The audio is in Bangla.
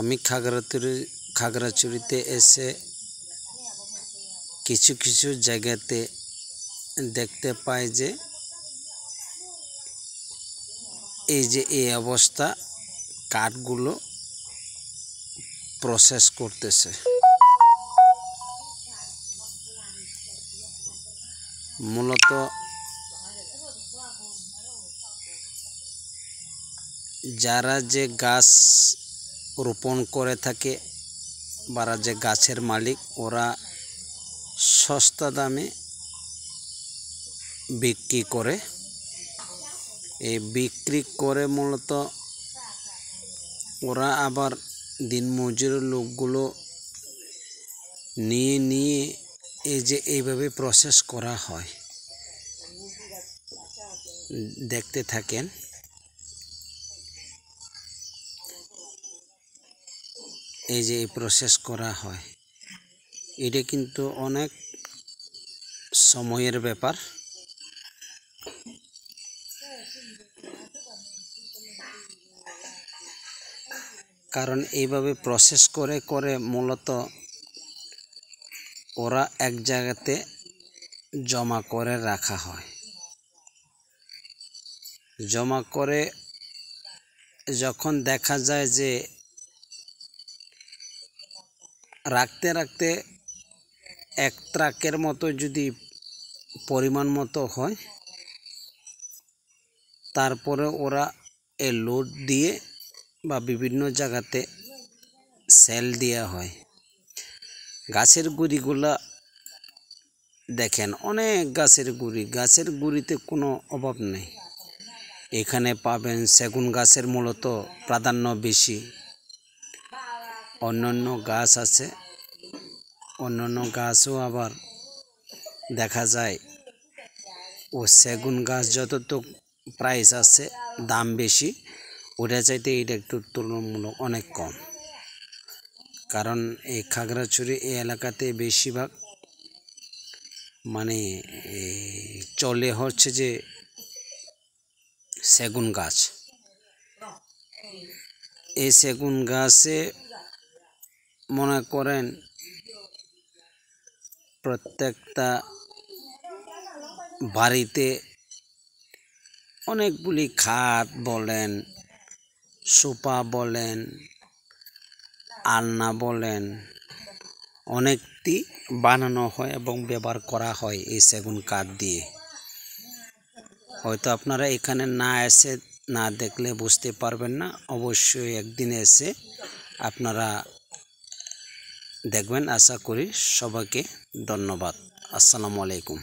আমি খাগড়াছড়ি খাগড়াছড়িতে এসে কিছু কিছু জায়গাতে দেখতে পাই যে এই যে এই অবস্থা, কাঠগুলো প্রসেস করতেছে। মূলত যারা যে গাছ রোপণ করে থাকে বা যে গাছের মালিক, ওরা সস্তা দামে বিক্রি করে। এই বিক্রি করে মূলত ওরা আবার দিনমজুরের লোকগুলো নিয়ে নিয়ে এই যে এইভাবে প্রসেস করা হয়। দেখতে থাকেন। এই যে এই প্রসেস করা হয়, এটা কিন্তু অনেক সময়ের ব্যাপার। কারণ এইভাবে প্রসেস করে করে মূলত ওরা এক জায়গাতে জমা করে রাখা হয়। জমা করে যখন দেখা যায় যে রাখতে রাখতে এক ট্রাকের মতো যদি পরিমাণ মতো হয়, তারপরে ওরা এ লোড দিয়ে বা বিভিন্ন জায়গাতে সেল দেওয়া হয়। গাছের গুড়িগুলা দেখেন, অনেক গাছের গুড়ি। গাছের গুড়িতে কোনো অভাব নেই। এখানে পাবেন সেগুন গাছের মূলত প্রাধান্য বেশি। অন্যান্য গাছ আছে। অন্যান্য গাছও আবার দেখা যায়। ও সেগুন গাছ যতটুক প্রাইস আছে, দাম বেশি ওটা চাইতে এটা একটু তুলনামূলক অনেক কম। কারণ এই খাগড়াছড়ি এই এলাকাতে বেশিরভাগ মানে চলে হচ্ছে যে সেগুন গাছ। এই সেগুন গাছে মনে করেন প্রত্যেকটা বাড়িতে অনেকগুলি খাট বলেন, সোফা বলেন, আলনা বলেন, অনেকটি বানানো হয় এবং ব্যবহার করা হয় এই সেগুন কাঠ দিয়ে। হয়তো আপনারা এখানে না এসে না দেখলে বুঝতে পারবেন না, অবশ্যই একদিন এসে আপনারা দেখবেন আশা করি সবাইকে ধন্যবাদ। আসসালামু আলাইকুম।